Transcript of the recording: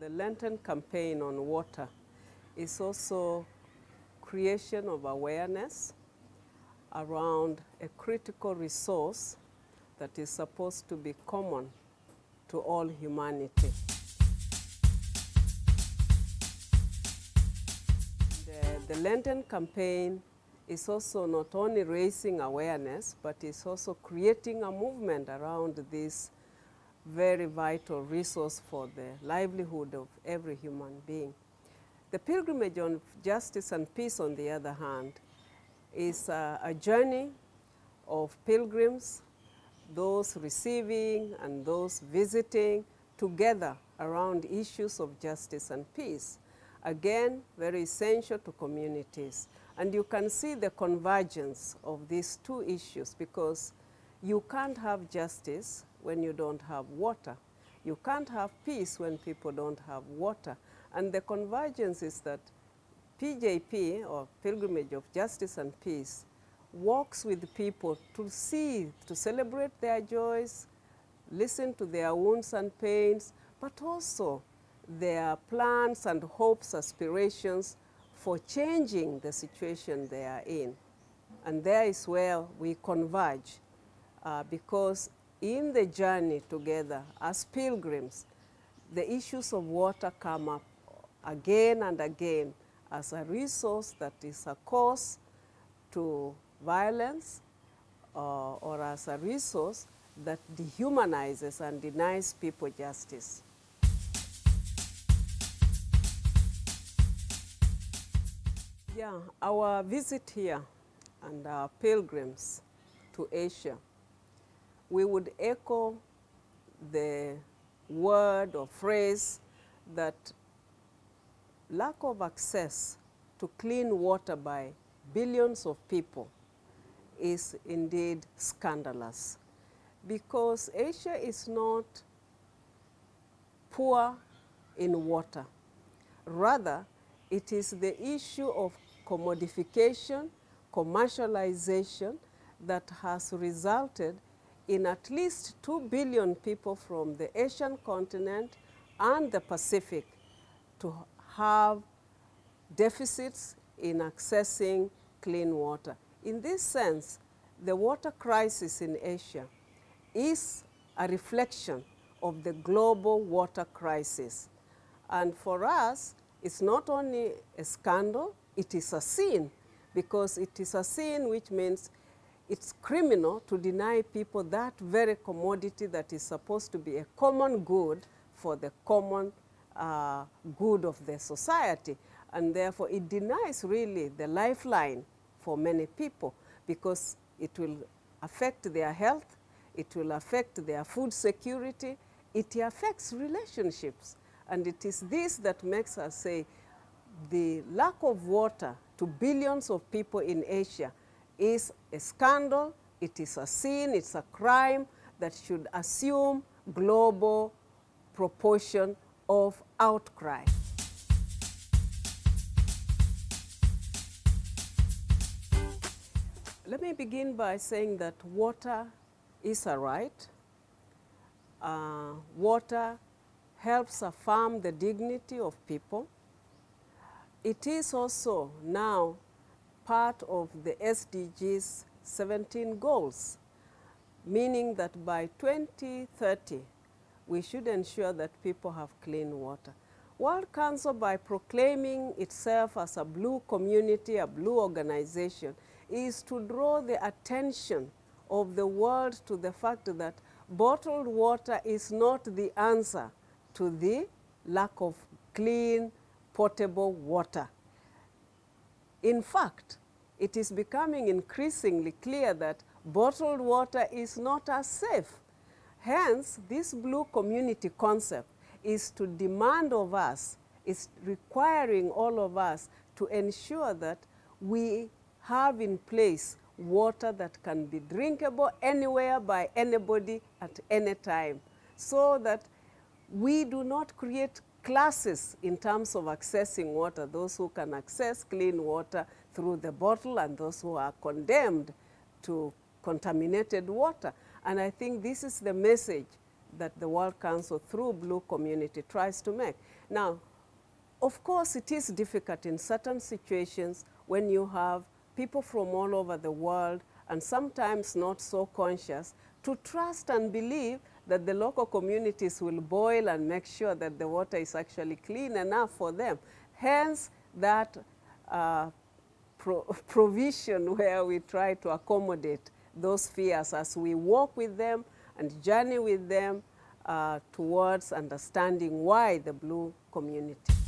the Lenten campaign on water is also creation of awareness around a critical resource that is supposed to be common to all humanity. The, the Lenten campaign is also not only raising awareness, but is also creating a movement around this very vital resource for the livelihood of every human being. The pilgrimage on justice and peace, on the other hand, is a, a journey of pilgrims, those receiving and those visiting together around issues of justice and peace. Again, very essential to communities. And you can see the convergence of these two issues because you can't have justice when you don't have water. You can't have peace when people don't have water. And the convergence is that PJP, or Pilgrimage of Justice and Peace, walks with people to see, to celebrate their joys, listen to their wounds and pains, but also their plans and hopes, aspirations for changing the situation they are in. And there is where we converge uh, because in the journey together as pilgrims, the issues of water come up again and again as a resource that is a cause to violence uh, or as a resource that dehumanizes and denies people justice. Yeah, our visit here and our pilgrims to Asia, we would echo the word or phrase that lack of access to clean water by billions of people is indeed scandalous because Asia is not poor in water. Rather, it is the issue of commodification, commercialization that has resulted in at least 2 billion people from the Asian continent and the Pacific to have deficits in accessing clean water. In this sense, the water crisis in Asia is a reflection of the global water crisis. And for us, it's not only a scandal, it is a sin, because it is a sin which means it's criminal to deny people that very commodity that is supposed to be a common good for the common uh, good of the society. And therefore, it denies really the lifeline for many people because it will affect their health, it will affect their food security, it affects relationships. And it is this that makes us say the lack of water to billions of people in Asia is a scandal, it is a sin, it's a crime that should assume global proportion of outcry. Let me begin by saying that water is a right. Uh, water helps affirm the dignity of people. It is also now part of the SDGs 17 goals, meaning that by 2030, we should ensure that people have clean water. World Council, by proclaiming itself as a blue community, a blue organization, is to draw the attention of the world to the fact that bottled water is not the answer to the lack of clean, potable water. In fact, it is becoming increasingly clear that bottled water is not as safe. Hence, this blue community concept is to demand of us, is requiring all of us to ensure that we have in place water that can be drinkable anywhere by anybody at any time so that we do not create classes in terms of accessing water, those who can access clean water through the bottle and those who are condemned to contaminated water. And I think this is the message that the World Council through Blue Community tries to make. Now, of course, it is difficult in certain situations when you have people from all over the world and sometimes not so conscious to trust and believe that the local communities will boil and make sure that the water is actually clean enough for them. Hence, that uh, pro provision where we try to accommodate those fears as we walk with them and journey with them uh, towards understanding why the blue community.